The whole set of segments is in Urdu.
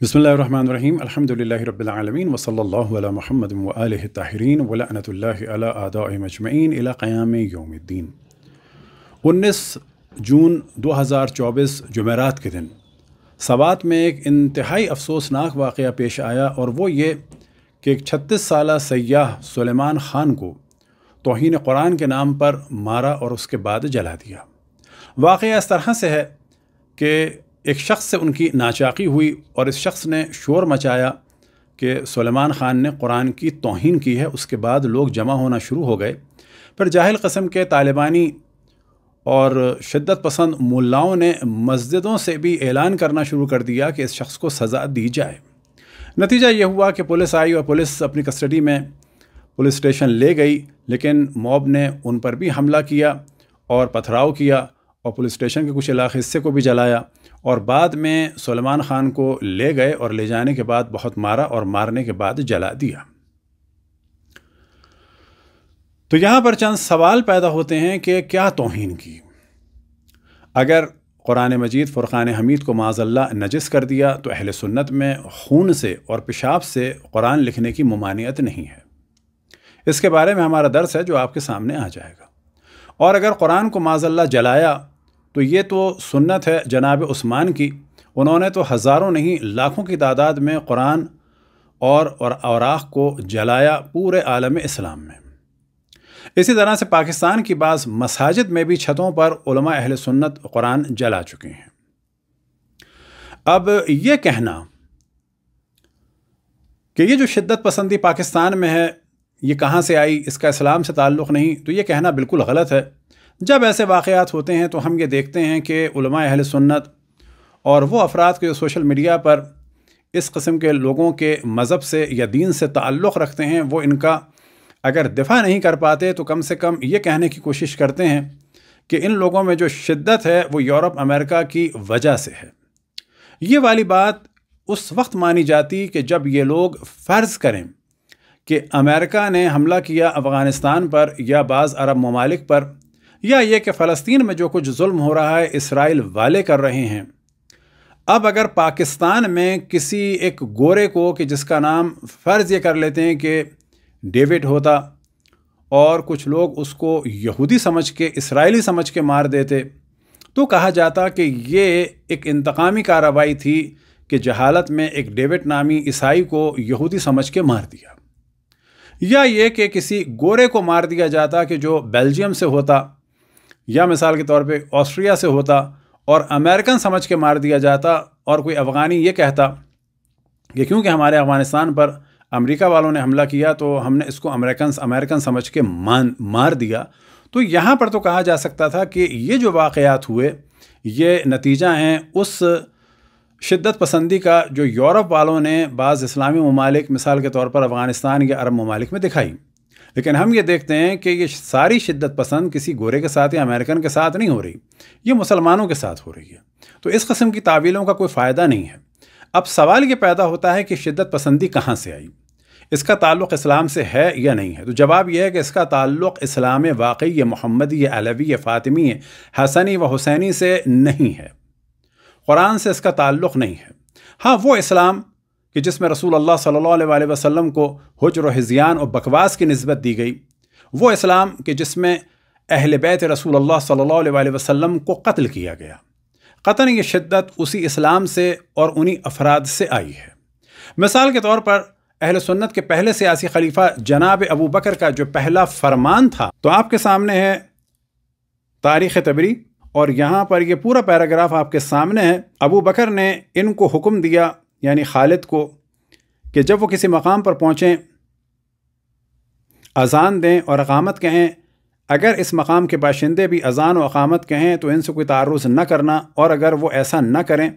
بسم اللہ الرحمن الرحیم الحمد للہ رب العالمین وصلی اللہ علیہ محمد و علیہ طاہرین ولعنت اللہ علی آداء مجمعین الى قیام یوم الدین انیس جون دو ہزار چوبیس جمعرات کے دن سوات میں ایک انتہائی افسوسناک واقعہ پیش آیا اور وہ یہ کہ ایک چھتیس سالہ سیاح سلیمان خان کو توہین قرآن کے نام پر مارا اور اس کے بعد جلا دیا واقعہ اس طرح سے ہے کہ ایک شخص سے ان کی ناچاقی ہوئی اور اس شخص نے شور مچایا کہ سلیمان خان نے قرآن کی توہین کی ہے، اس کے بعد لوگ جمع ہونا شروع ہو گئے۔ پھر جاہل قسم کے طالبانی اور شدت پسند ملاؤں نے مسجدوں سے بھی اعلان کرنا شروع کر دیا کہ اس شخص کو سزا دی جائے۔ نتیجہ یہ ہوا کہ پولیس آئی اور پولیس اپنی کسٹڈی میں پولیس اسٹیشن لے گئی، لیکن موب نے ان پر بھی حملہ کیا اور پتھراؤ کیا اور پولیس اسٹیشن کے کچھ علاقے حصے کو بھی جلایا۔ اور بعد میں سلیمان خان کو لے گئے اور لے جانے کے بعد بہت مارا اور مارنے کے بعد جلا دیا۔ تو یہاں پر چند سوال پیدا ہوتے ہیں کہ کیا توہین کی۔ اگر قرآن مجید فرقان حمید کو معاذ اللہ نجس کر دیا تو اہل سنت میں خون سے اور پیشاب سے قرآن لکھنے کی ممانعت نہیں ہے۔ اس کے بارے میں ہمارا درس ہے جو آپ کے سامنے آ جائے گا۔ اور اگر قرآن کو معاذ اللہ جلایا تو یہ تو سنت ہے جناب عثمان کی۔ انہوں نے تو ہزاروں نہیں، لاکھوں کی تعداد میں قرآن اور اور اوراق کو جلایا پورے عالم اسلام میں۔ اسی طرح سے پاکستان کی بعض مساجد میں بھی چھتوں پر علماء اہل سنت قرآن جلا چکے ہیں۔ اب یہ کہنا کہ یہ جو شدت پسندی پاکستان میں ہے، یہ کہاں سے آئی؟ اس کا اسلام سے تعلق نہیں، تو یہ کہنا بالکل غلط ہے۔ جب ایسے واقعات ہوتے ہیں تو ہم یہ دیکھتے ہیں کہ علماء اہل سنت اور وہ افراد کے جو سوشل میڈیا پر اس قسم کے لوگوں کے مذہب سے یا دین سے تعلق رکھتے ہیں، وہ ان کا اگر دفاع نہیں کر پاتے تو کم سے کم یہ کہنے کی کوشش کرتے ہیں کہ ان لوگوں میں جو شدت ہے وہ یورپ، امریکہ کی وجہ سے ہے۔ یہ والی بات اس وقت مانی جاتی کہ جب یہ لوگ فرض کریں کہ امریکہ نے حملہ کیا افغانستان پر یا بعض عرب ممالک پر یا یہ کہ فلسطین میں جو کچھ ظلم ہو رہا ہے، اسرائیل والے کر رہے ہیں۔ اب اگر پاکستان میں کسی ایک گورے کو کہ جس کا نام فرض یہ کر لیتے ہیں کہ ڈیوڈ ہوتا اور کچھ لوگ اس کو یہودی سمجھ کے، اسرائیلی سمجھ کے مار دیتے، تو کہا جاتا کہ یہ ایک انتقامی کارروائی تھی کہ جہالت میں ایک ڈیوڈ نامی عیسائی کو یہودی سمجھ کے مار دیا۔ یا یہ کہ کسی گورے کو مار دیا جاتا کہ جو بیلجیم سے ہوتا یا مثال کے طور پہ آسٹریا سے ہوتا اور امریکن سمجھ کے مار دیا جاتا اور کوئی افغانی یہ کہتا کہ کیونکہ ہمارے افغانستان پر امریکہ والوں نے حملہ کیا تو ہم نے اس کو امریکن امریکن سمجھ کے مان مار دیا۔ تو یہاں پر تو کہا جا سکتا تھا کہ یہ جو واقعات ہوئے، یہ نتیجہ ہیں اس شدت پسندی کا جو یورپ والوں نے بعض اسلامی ممالک مثال کے طور پر افغانستان یا عرب ممالک میں دکھائی۔ لیکن ہم یہ دیکھتے ہیں کہ یہ ساری شدت پسند کسی گورے کے ساتھ یا امریکن کے ساتھ نہیں ہو رہی، یہ مسلمانوں کے ساتھ ہو رہی ہے۔ تو اس قسم کی تعویلوں کا کوئی فائدہ نہیں ہے۔ اب سوال یہ پیدا ہوتا ہے کہ شدت پسندی کہاں سے آئی؟ اس کا تعلق اسلام سے ہے یا نہیں ہے؟ تو جواب یہ ہے کہ اس کا تعلق اسلام واقعی یہ محمدی یہ علوی یہ فاطمی، حسنی و حسینی سے نہیں ہے۔ قرآن سے اس کا تعلق نہیں ہے۔ ہاں وہ اسلام کہ جس میں رسول اللہ صلی اللہ علیہ وسلم کو حجر و حضیان اور بکواس کی نسبت دی گئی، وہ اسلام کہ جس میں اہل بیت رسول اللہ صلی اللہ علیہ وسلم کو قتل کیا گیا۔ قطن یہ شدت اسی اسلام سے اور انہی افراد سے آئی ہے۔ مثال کے طور پر اہل سنت کے پہلے سیاسی خلیفہ جناب ابو بکر کا جو پہلا فرمان تھا تو آپ کے سامنے ہے تاریخ تبری اور یہاں پر یہ پورا پیراگراف آپ کے سامنے ہے۔ ابو بکر نے ان کو حکم دیا یعنی خالد کو کہ جب وہ کسی مقام پر پہنچیں، اذان دیں اور اقامت کہیں، اگر اس مقام کے باشندے بھی اذان و اقامت کہیں تو ان سے کوئی تعرض نہ کرنا اور اگر وہ ایسا نہ کریں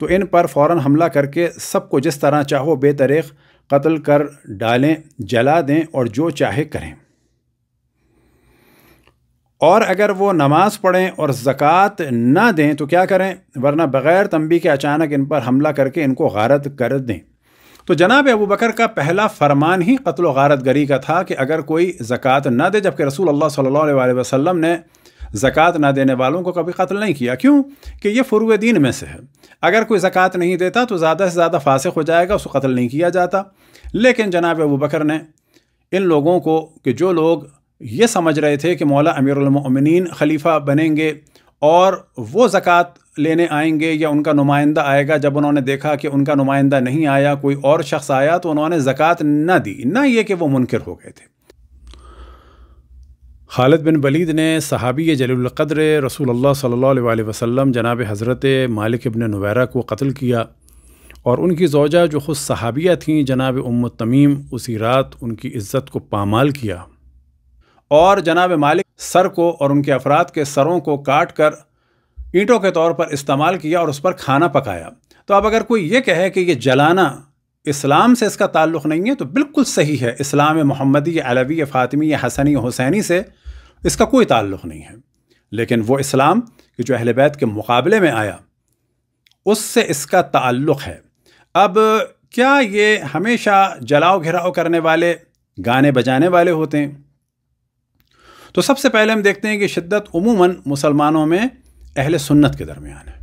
تو ان پر فوراً حملہ کر کے سب کو جس طرح چاہو بے طریق قتل کر ڈالیں، جلا دیں اور جو چاہے کریں۔ اور اگر وہ نماز پڑھیں اور زکوٰۃ نہ دیں تو کیا کریں؟ ورنہ بغیر تنبی کے اچانک ان پر حملہ کر کے ان کو غارت کر دیں۔ تو جناب ابو بکر کا پہلا فرمان ہی قتل و غارت گری کا تھا کہ اگر کوئی زکوٰۃ نہ دے، جبکہ رسول اللہ صلی اللہ علیہ وسلم نے زکوٰۃ نہ دینے والوں کو کبھی قتل نہیں کیا۔ کیوں؟ کہ یہ فرو دین میں سے ہے۔ اگر کوئی زکوٰۃ نہیں دیتا تو زیادہ سے زیادہ فاسق ہو جائے گا، اس کو قتل نہیں کیا جاتا۔ لیکن جناب ابو بکر نے ان لوگوں کو کہ جو لوگ یہ سمجھ رہے تھے کہ مولا امیر المؤمنین خلیفہ بنیں گے اور وہ زکوٰۃ لینے آئیں گے یا ان کا نمائندہ آئے گا۔ جب انہوں نے دیکھا کہ ان کا نمائندہ نہیں آیا، کوئی اور شخص آیا، تو انہوں نے زکوٰۃ نہ دی، نہ یہ کہ وہ منکر ہو گئے تھے۔ خالد بن ولید نے صحابی جلیل القدر رسول اللہ صلی اللہ علیہ وسلم جناب حضرت مالک ابن نویرہ کو قتل کیا اور ان کی زوجہ جو خود صحابیہ تھیں جناب ام تمیم اسی رات ان کی عزت کو پامال کیا۔ اور جناب مالک سر کو اور ان کے افراد کے سروں کو کاٹ کر اینٹوں کے طور پر استعمال کیا اور اس پر کھانا پکایا۔ تو اب اگر کوئی یہ کہے کہ یہ جلانا اسلام سے اس کا تعلق نہیں ہے تو بالکل صحیح ہے۔ اسلام محمدی، علوی، فاطمی، حسنی، حسینی سے اس کا کوئی تعلق نہیں ہے۔ لیکن وہ اسلام کہ جو اہل بیت کے مقابلے میں آیا، اس سے اس کا تعلق ہے۔ اب کیا یہ ہمیشہ جلاؤ گھراؤ کرنے والے، گانے بجانے والے ہوتے ہیں؟ تو سب سے پہلے ہم دیکھتے ہیں کہ شدت عموماً مسلمانوں میں اہل سنت کے درمیان ہے۔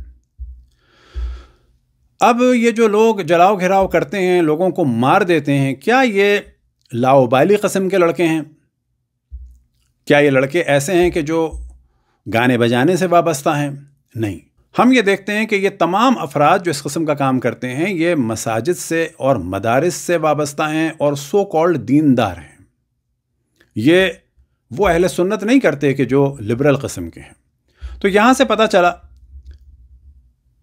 اب یہ جو لوگ جلاؤ گھراؤ کرتے ہیں، لوگوں کو مار دیتے ہیں، کیا یہ لاؤبالی قسم کے لڑکے ہیں؟ کیا یہ لڑکے ایسے ہیں کہ جو گانے بجانے سے وابستہ ہیں؟ نہیں۔ ہم یہ دیکھتے ہیں کہ یہ تمام افراد جو اس قسم کا کام کرتے ہیں، یہ مساجد سے اور مدارس سے وابستہ ہیں اور سو کالڈ دیندار ہیں۔ یہ وہ اہل سنت نہیں کرتے کہ جو لبرل قسم کے ہیں۔ تو یہاں سے پتہ چلا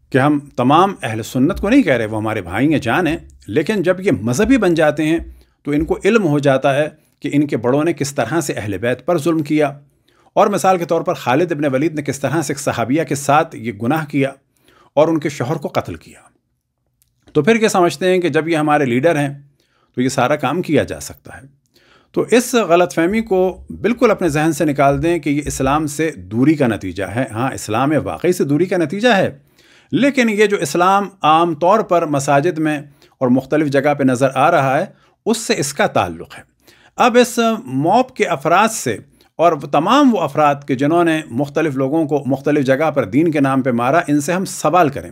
کہ ہم تمام اہل سنت کو نہیں کہہ رہے، وہ ہمارے بھائی ہیں، جان ہیں، لیکن جب یہ مذہبی بن جاتے ہیں تو ان کو علم ہو جاتا ہے کہ ان کے بڑوں نے کس طرح سے اہل بیت پر ظلم کیا۔ اور مثال کے طور پر خالد ابن ولید نے کس طرح سے ایک صحابیہ کے ساتھ یہ گناہ کیا اور ان کے شوہر کو قتل کیا۔ تو پھر کیا سمجھتے ہیں کہ جب یہ ہمارے لیڈر ہیں تو یہ سارا کام کیا جا سکتا ہے۔ تو اس غلط فہمی کو بالکل اپنے ذہن سے نکال دیں کہ یہ اسلام سے دوری کا نتیجہ ہے۔ ہاں اسلام واقعی سے دوری کا نتیجہ ہے۔ لیکن یہ جو اسلام عام طور پر مساجد میں اور مختلف جگہ پہ نظر آ رہا ہے، اس سے اس کا تعلق ہے۔ اب اس موب کے افراد سے اور تمام وہ افراد کے جنہوں نے مختلف لوگوں کو مختلف جگہ پر دین کے نام پہ مارا، ان سے ہم سوال کریں۔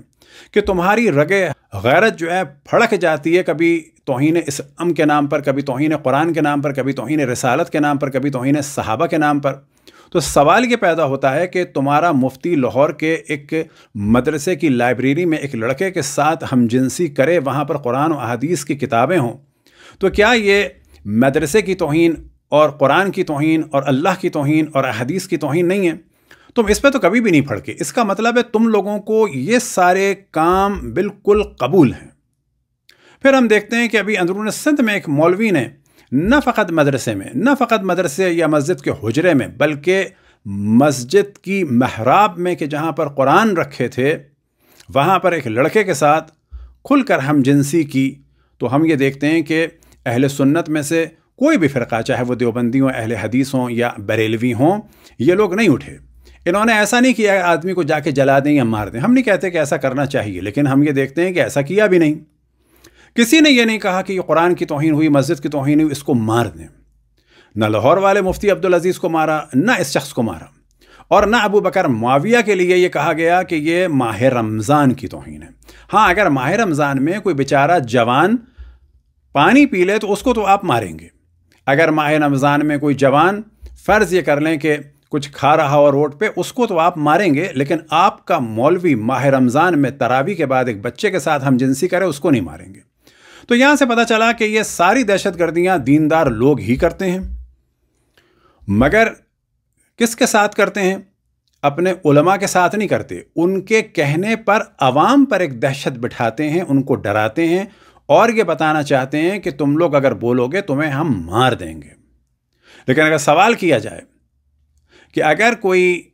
کہ تمہاری رگے غیرت جو ہے پھڑک جاتی ہے، کبھی توہین اسلام کے نام پر، کبھی توہین قرآن کے نام پر، کبھی توہین رسالت کے نام پر، کبھی توہین صحابہ کے نام پر۔ تو سوال یہ پیدا ہوتا ہے کہ تمہارا مفتی لاہور کے ایک مدرسے کی لائبریری میں ایک لڑکے کے ساتھ ہم جنسی کرے وہاں پر قرآن و احادیث کی کتابیں ہوں۔ تو کیا یہ مدرسے کی توہین اور قرآن کی توہین اور اللہ کی توہین اور احادیث کی توہین نہیں ہے؟ تم اس پہ تو کبھی بھی نہیں پھڑ کے اس کا مطلب ہے تم لوگوں کو یہ سارے کام بالکل قبول ہیں۔ پھر ہم دیکھتے ہیں کہ ابھی اندرون سندھ میں ایک مولوی نے نہ فقط مدرسے میں، نہ فقط مدرسے یا مسجد کے حجرے میں، بلکہ مسجد کی محراب میں کہ جہاں پر قرآن رکھے تھے، وہاں پر ایک لڑکے کے ساتھ کھل کر ہم جنسی کی۔ تو ہم یہ دیکھتے ہیں کہ اہل سنت میں سے کوئی بھی فرقہ، چاہے وہ دیوبندی ہوں، اہل حدیث ہوں یا بریلوی ہوں، یہ لوگ نہیں اٹھے۔ انہوں نے ایسا نہیں کیا آدمی کو جا کے جلا دیں یا مار دیں۔ ہم نہیں کہتے کہ ایسا کرنا چاہیے، لیکن ہم یہ دیکھتے ہیں کہ ایسا کیا بھی نہیں۔ کسی نے یہ نہیں کہا کہ یہ قرآن کی توہین ہوئی، مسجد کی توہین ہوئی، اس کو مار دیں۔ نہ لاہور والے مفتی عبدالعزیز کو مارا، نہ اس شخص کو مارا۔ اور نہ ابو بکر معاویہ کے لیے یہ کہا گیا کہ یہ ماہ رمضان کی توہین ہے۔ ہاں اگر ماہ رمضان میں کوئی بیچارہ جوان پانی پی لے تو اس کو تو آپ ماریں گے۔ اگر ماہ رمضان میں کوئی جوان فرض یہ کر لیں کہ کچھ کھا رہا ہو روڈ پہ، اس کو تو آپ ماریں گے، لیکن آپ کا مولوی ماہ رمضان میں تراوی کے بعد ایک بچے کے ساتھ ہم جنسی کرے اس کو نہیں ماریں گے۔ تو یہاں سے پتہ چلا کہ یہ ساری دہشت گردیاں دیندار لوگ ہی کرتے ہیں۔ مگر کس کے ساتھ کرتے ہیں؟ اپنے علماء کے ساتھ نہیں کرتے۔ ان کے کہنے پر عوام پر ایک دہشت بٹھاتے ہیں، ان کو ڈراتے ہیں۔ اور یہ بتانا چاہتے ہیں کہ تم لوگ اگر بولو گے، تمہیں ہم مار دیں گے۔ لیکن اگر سوال کیا جائے کہ اگر کوئی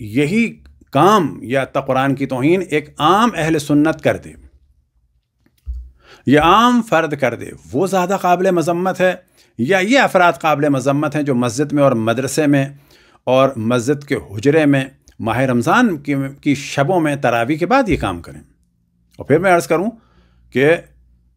یہی کام یا تقرآن کی توہین ایک عام اہل سنت کر دے یا عام فرد کر دے، وہ زیادہ قابل مذمت ہے یا یہ افراد قابل مذمت ہیں جو مسجد میں اور مدرسے میں اور مسجد کے حجرے میں ماہ رمضان کی شبوں میں تراوی کے بعد یہ کام کریں۔ اور پھر میں عرض کروں کہ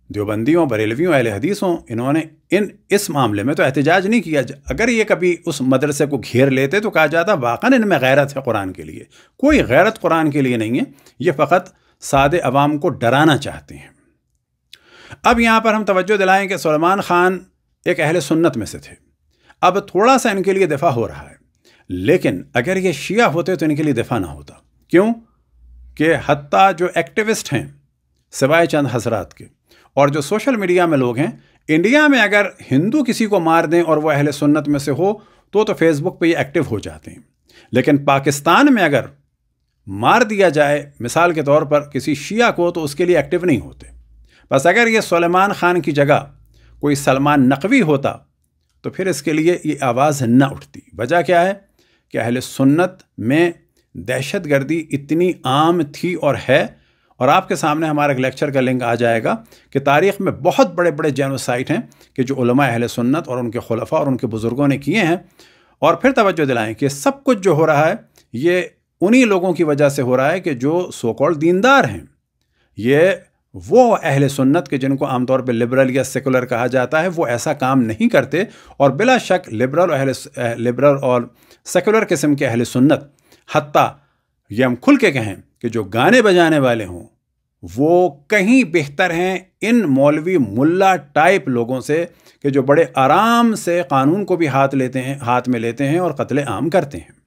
دیوبندیوں، بریلویوں، اہل حدیثوں، انہوں نے ان اس معاملے میں تو احتجاج نہیں کیا۔ اگر یہ کبھی اس مدرسے کو گھیر لیتے تو کہا جاتا واقعا ان میں غیرت ہے قرآن کے لیے۔ کوئی غیرت قرآن کے لیے نہیں ہے، یہ فقط سادے عوام کو ڈرانا چاہتے ہیں۔ اب یہاں پر ہم توجہ دلائیں کہ سلمان خان ایک اہل سنت میں سے تھے۔ اب تھوڑا سا ان کے لیے دفاع ہو رہا ہے، لیکن اگر یہ شیعہ ہوتے تو ان کے لیے دفاع نہ ہوتا۔ کیوں؟ کہ حتیٰ جو ایکٹیوسٹ ہیں سوائے چند حضرات کے اور جو سوشل میڈیا میں لوگ ہیں، انڈیا میں اگر ہندو کسی کو مار دیں اور وہ اہل سنت میں سے ہو، تو تو فیس بک پہ یہ ایکٹیو ہو جاتے ہیں۔ لیکن پاکستان میں اگر مار دیا جائے، مثال کے طور پر کسی شیعہ کو، تو اس کے لیے ایکٹیو نہیں ہوتے۔ بس اگر یہ سلیمان خان کی جگہ کوئی سلمان نقوی ہوتا، تو پھر اس کے لیے یہ آواز نہ اٹھتی۔ وجہ کیا ہے؟ کہ اہل سنت میں دہشت گردی اتنی عام تھی اور ہے اور آپ کے سامنے ہمارا ایک لیکچر کا لنک آ جائے گا کہ تاریخ میں بہت بڑے بڑے جینوسائٹ ہیں کہ جو علماء اہل سنت اور ان کے خلفاء اور ان کے بزرگوں نے کیے ہیں اور پھر توجہ دلائیں کہ سب کچھ جو ہو رہا ہے یہ انہی لوگوں کی وجہ سے ہو رہا ہے کہ جو سوکول دیندار ہیں یہ وہ اہل سنت کے جن کو عام طور پہ لبرل یا سیکولر کہا جاتا ہے وہ ایسا کام نہیں کرتے اور بلا شک لبرل اہل لبرل اور سیکولر قسم کے اہل سنت حتیٰ یہ ہم کھل کے کہیں کہ جو گانے بجانے والے ہوں، وہ کہیں بہتر ہیں ان مولوی ملا ٹائپ لوگوں سے کہ جو بڑے آرام سے قانون کو بھی ہاتھ لیتے ہیں، ہاتھ میں لیتے ہیں اور قتل عام کرتے ہیں۔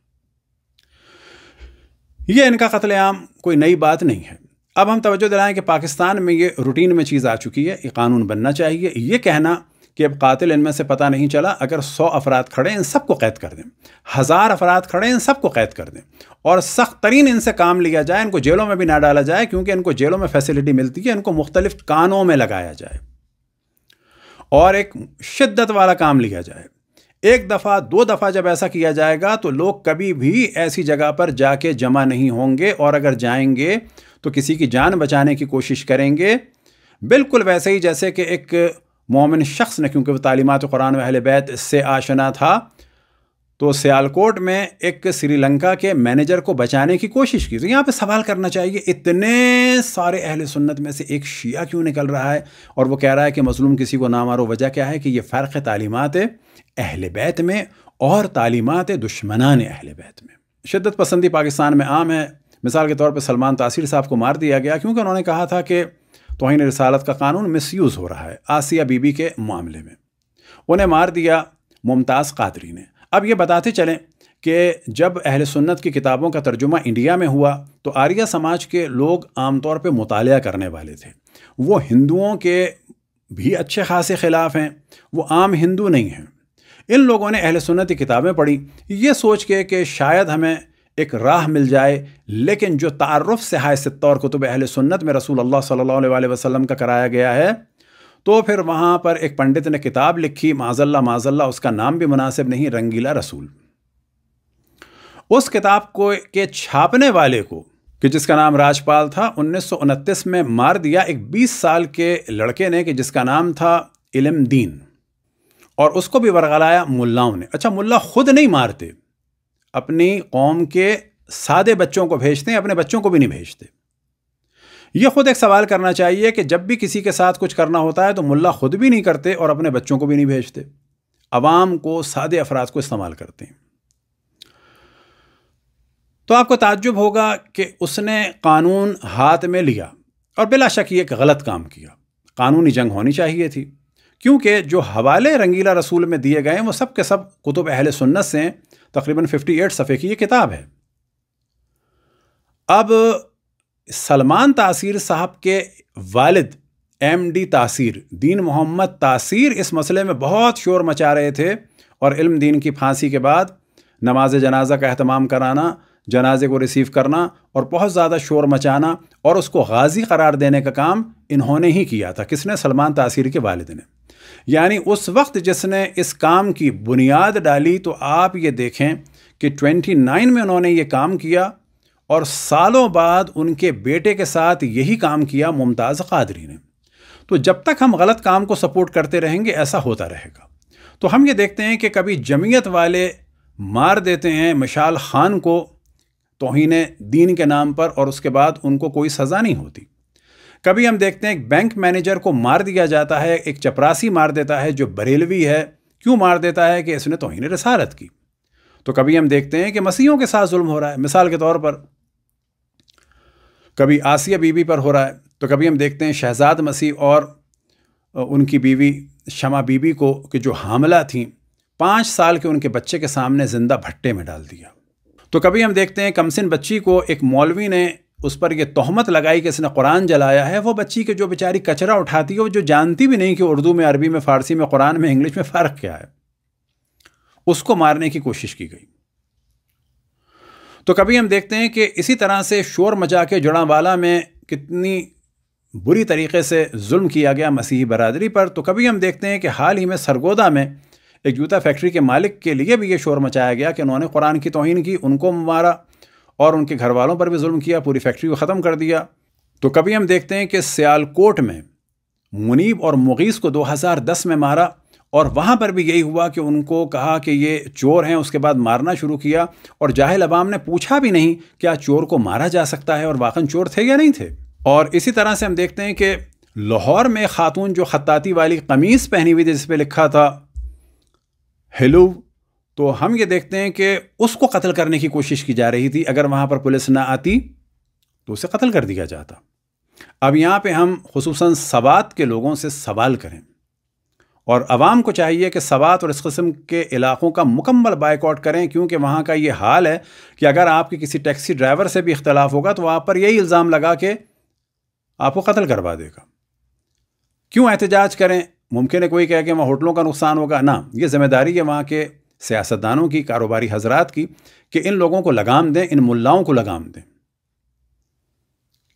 یہ ان کا قتل عام کوئی نئی بات نہیں ہے۔ اب ہم توجہ دلائیں کہ پاکستان میں یہ روٹین میں چیز آ چکی ہے، یہ قانون بننا چاہیے۔ یہ کہنا کہ اب قاتل ان میں سے پتہ نہیں چلا، اگر سو افراد کھڑے ان سب کو قید کر دیں۔ ہزار افراد کھڑے ان سب کو قید کر دیں۔ اور سخت ترین ان سے کام لیا جائے، ان کو جیلوں میں بھی نہ ڈالا جائے، کیونکہ ان کو جیلوں میں فیسلٹی ملتی ہے، ان کو مختلف کانوں میں لگایا جائے۔ اور ایک شدت والا کام لیا جائے۔ ایک دفعہ، دو دفعہ جب ایسا کیا جائے گا، تو لوگ کبھی بھی ایسی جگہ پر جا کے جمع نہیں ہوں گے۔ اور اگر جائیں گے، تو کسی کی جان بچانے کی کوشش کریں گے۔ بالکل ویسے ہی جیسے کہ ایک مومن شخص نے کیونکہ وہ تعلیمات قرآن و اہل بیت سے آشنا تھا، تو سیالکوٹ میں ایک سری لنکا کے مینیجر کو بچانے کی کوشش کی۔ تو یہاں پہ سوال کرنا چاہیے، اتنے سارے اہل سنت میں سے ایک شیعہ کیوں نکل رہا ہے؟ اور وہ کہہ رہا ہے کہ مظلوم کسی کو نہ مارو وجہ کیا ہے کہ یہ فرق تعلیمات اہل بیت میں اور تعلیمات دشمنان اہل بیت میں۔ شدت پسندی پاکستان میں عام ہے۔ مثال کے طور پہ سلمان تاثیر صاحب کو مار دیا گیا، کیونکہ انہوں نے کہا تھا کہ توہین رسالت کا قانون مس یوز ہو رہا ہے آسیہ بی بی کے معاملے میں۔ انہیں مار دیا ممتاز قادری نے۔ اب یہ بتاتے چلیں کہ جب اہل سنت کی کتابوں کا ترجمہ انڈیا میں ہوا تو آریہ سماج کے لوگ عام طور پہ مطالعہ کرنے والے تھے۔ وہ ہندوؤں کے بھی اچھے خاصے خلاف ہیں، وہ عام ہندو نہیں ہیں۔ ان لوگوں نے اہل سنت کی کتابیں پڑھی۔ یہ سوچ کے کہ شاید ہمیں ایک راہ مل جائے، لیکن جو تعارف سے حیثیت اور کتب اہل سنت میں رسول اللہ صلی اللہ علیہ وسلم کا کرایا گیا ہے، تو پھر وہاں پر ایک پنڈت نے کتاب لکھی معذ اللہ معذ اللہ اس کا نام بھی مناسب نہیں، رنگیلا رسول۔ اس کتاب کو کے چھاپنے والے کو، کہ جس کا نام راجپال تھا، انیس سو انتیس میں مار دیا ایک بیس سال کے لڑکے نے، کہ جس کا نام تھا علم دین۔ اور اس کو بھی ورغلایا ملاؤں نے۔ اچھا ملا خود نہیں مارتے۔ اپنی قوم کے سادے بچوں کو بھیجتے ہیں، اپنے بچوں کو بھی نہیں بھیجتے۔ یہ خود ایک سوال کرنا چاہیے کہ جب بھی کسی کے ساتھ کچھ کرنا ہوتا ہے تو ملا خود بھی نہیں کرتے اور اپنے بچوں کو بھی نہیں بھیجتے۔ عوام کو سادے افراد کو استعمال کرتے ہیں۔ تو آپ کو تعجب ہوگا کہ اس نے قانون ہاتھ میں لیا اور بلا شک یہ ایک غلط کام کیا۔ قانونی جنگ ہونی چاہیے تھی۔ کیونکہ جو حوالے رنگیلا رسول میں دیے گئے ہیں، وہ سب کے سب کتب اہل سنت سے تقریباً ففٹی ایٹ صفحے کی یہ کتاب ہے۔ اب سلمان تاثیر صاحب کے والد ایم ڈی تاثیر، دین محمد تاثیر اس مسئلے میں بہت شور مچا رہے تھے اور علم دین کی پھانسی کے بعد نماز جنازہ کا اہتمام کرانا، جنازے کو ریسیو کرنا اور بہت زیادہ شور مچانا اور اس کو غازی قرار دینے کا کام انہوں نے ہی کیا تھا۔ کس نے؟ سلمان تاثیر کے والد نے۔ یعنی اس وقت جس نے اس کام کی بنیاد ڈالی تو آپ یہ دیکھیں کہ ٹوینٹی نائن میں انہوں نے یہ کام کیا اور سالوں بعد ان کے بیٹے کے ساتھ یہی کام کیا ممتاز قادری نے۔ تو جب تک ہم غلط کام کو سپورٹ کرتے رہیں گے ایسا ہوتا رہے گا۔ تو ہم یہ دیکھتے ہیں کہ کبھی جمعیت والے مار دیتے ہیں مشال خان کو توہین دین کے نام پر اور اس کے بعد ان کو کوئی سزا نہیں ہوتی۔ کبھی ہم دیکھتے ہیں ایک بینک مینیجر کو مار دیا جاتا ہے، ایک چپراسی مار دیتا ہے جو بریلوی ہے، کیوں مار دیتا ہے کہ اس نے توہین رسالت کی؟ تو کبھی ہم دیکھتے ہیں کہ مسیحوں کے ساتھ ظلم ہو رہا ہے، مثال کے طور پر، کبھی آسیہ بی بی پر ہو رہا ہے، تو کبھی ہم دیکھتے ہیں شہزاد مسیح اور ان کی بیوی شمع بی بی کو، کہ جو حاملہ تھیں، پانچ سال کے ان کے بچے کے سامنے زندہ بھٹے میں ڈال دیا۔ تو کبھی ہم دیکھتے ہیں کمسن بچی کو ایک مولوی نے اس پر یہ تہمت لگائی کہ اس نے قرآن جلایا ہے، وہ بچی کے جو بیچاری کچرا اٹھاتی ہے، وہ جو جانتی بھی نہیں کہ اردو میں، عربی میں، فارسی میں، قرآن میں، انگلش میں فرق کیا ہے۔ اس کو مارنے کی کوشش کی گئی۔ تو کبھی ہم دیکھتے ہیں کہ اسی طرح سے شور مچا کے جڑاں والا میں کتنی بری طریقے سے ظلم کیا گیا مسیحی برادری پر۔ تو کبھی ہم دیکھتے ہیں کہ حال ہی میں سرگودا میں ایک جوتا فیکٹری کے مالک کے لیے بھی یہ شور مچایا گیا کہ انہوں نے قرآن کی توہین کی، ان کو مارا۔ اور ان کے گھر والوں پر بھی ظلم کیا، پوری فیکٹری کو ختم کر دیا۔ تو کبھی ہم دیکھتے ہیں کہ سیال کوٹ میں منیب اور مغیث کو دو ہزار دس میں مارا اور وہاں پر بھی یہی ہوا کہ ان کو کہا کہ یہ چور ہیں، اس کے بعد مارنا شروع کیا اور جاہل عوام نے پوچھا بھی نہیں کیا چور کو مارا جا سکتا ہے اور واقع چور تھے یا نہیں تھے۔ اور اسی طرح سے ہم دیکھتے ہیں کہ لاہور میں خاتون جو خطاطی والی قمیض پہنی ہوئی تھی، جس پہ لکھا تھا ہیلو تو ہم یہ دیکھتے ہیں کہ اس کو قتل کرنے کی کوشش کی جا رہی تھی۔ اگر وہاں پر پولیس نہ آتی تو اسے قتل کر دیا جاتا۔ اب یہاں پہ ہم خصوصاً سوات کے لوگوں سے سوال کریں۔ اور عوام کو چاہیے کہ سوات اور اس قسم کے علاقوں کا مکمل بائک آؤٹ کریں، کیونکہ وہاں کا یہ حال ہے کہ اگر آپ کی کسی ٹیکسی ڈرائیور سے بھی اختلاف ہوگا تو آپ پر یہی الزام لگا کے آپ کو قتل کروا دے گا۔ کیوں احتجاج کریں؟ ممکن ہے کوئی کہے کہ وہاں ہوٹلوں کا نقصان ہوگا۔ نہ یہ ذمہ داری ہے وہاں کے سیاستدانوں کی، کاروباری حضرات کی، کہ ان لوگوں کو لگام دیں، ان ملاؤں کو لگام دیں۔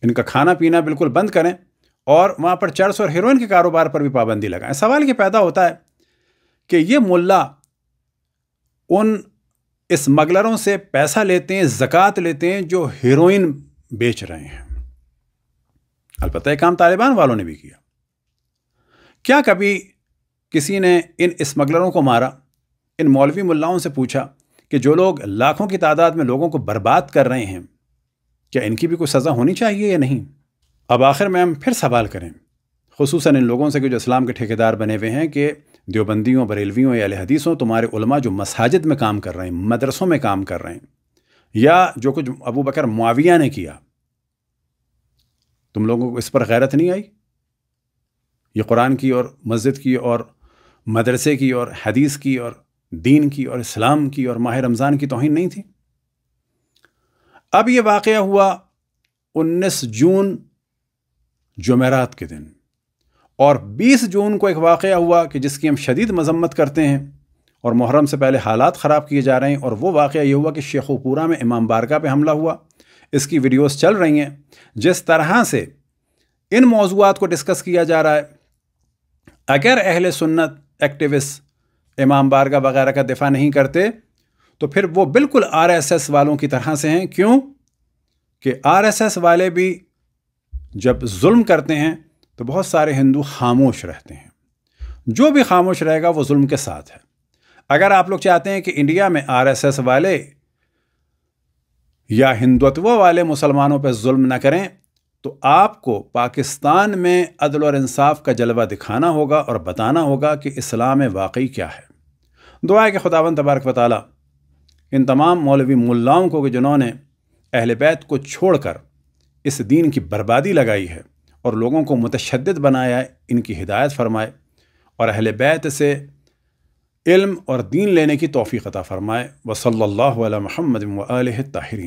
ان کا کھانا پینا بالکل بند کریں اور وہاں پر چرس اور ہیروئن کے کاروبار پر بھی پابندی لگائیں۔ سوال یہ پیدا ہوتا ہے کہ یہ ملا ان اسمگلروں سے پیسہ لیتے ہیں، زکوٰۃ لیتے ہیں جو ہیروئن بیچ رہے ہیں۔ البتہ یہ کام طالبان والوں نے بھی کیا۔ کیا کبھی کسی نے ان اسمگلروں کو مارا؟ ان مولوی ملاؤں سے پوچھا کہ جو لوگ لاکھوں کی تعداد میں لوگوں کو برباد کر رہے ہیں، کیا ان کی بھی کوئی سزا ہونی چاہیے یا نہیں؟ اب آخر میں ہم پھر سوال کریں۔ خصوصاً ان لوگوں سے کہ جو اسلام کے ٹھیکیدار بنے ہوئے ہیں کہ دیوبندیوں، بریلویوں یا حدیثوں، تمہارے علماء جو مساجد میں کام کر رہے ہیں، مدرسوں میں کام کر رہے ہیں، یا جو کچھ ابو بکر معاویہ نے کیا۔ تم لوگوں کو اس پر غیرت نہیں آئی؟ یہ قرآن کی اور مسجد کی اور مدرسے کی اور حدیث کی اور دین کی اور اسلام کی اور ماہ رمضان کی توہین نہیں تھی۔ اب یہ واقعہ ہوا انیس جون جمعرات کے دن۔ اور بیس جون کو ایک واقعہ ہوا کہ جس کی ہم شدید مذمت کرتے ہیں اور محرم سے پہلے حالات خراب کیے جا رہے ہیں، اور وہ واقعہ یہ ہوا کہ شیخ و پورہ میں امام بارگاہ پہ حملہ ہوا۔ اس کی ویڈیوز چل رہی ہیں۔ جس طرح سے ان موضوعات کو ڈسکس کیا جا رہا ہے، اگر اہل سنت ایکٹیوسٹ امام بارگاہ وغیرہ کا دفاع نہیں کرتے، تو پھر وہ بالکل آر ایس ایس والوں کی طرح سے ہیں۔ کیوں؟ کہ آر ایس ایس والے بھی جب ظلم کرتے ہیں تو بہت سارے ہندو خاموش رہتے ہیں۔ جو بھی خاموش رہے گا وہ ظلم کے ساتھ ہے۔ اگر آپ لوگ چاہتے ہیں کہ انڈیا میں آر ایس ایس والے یا ہندوتو والے مسلمانوں پہ ظلم نہ کریں، تو آپ کو پاکستان میں عدل اور انصاف کا جلوہ دکھانا ہوگا اور بتانا ہوگا کہ اسلام واقعی کیا ہے۔ دعا ہے کہ خداون تبارک و تعالیٰ ان تمام مولوی ملاؤں کو کہ جنہوں نے اہل بیت کو چھوڑ کر اس دین کی بربادی لگائی ہے اور لوگوں کو متشدد بنایا ہے، ان کی ہدایت فرمائے اور اہل بیت سے علم اور دین لینے کی توفیق عطا فرمائے۔ و صلی اللہ علیہ محمد و علیہ تاہرین